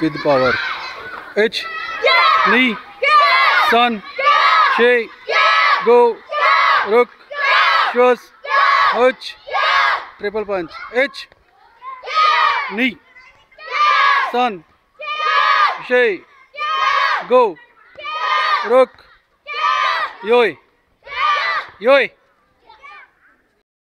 with power. H. Knee. Sun. Shay. Go. Rook. Shows. H. Triple punch. H. Knee. Sun. Shay. Go. Rook. Yoy. Yoy.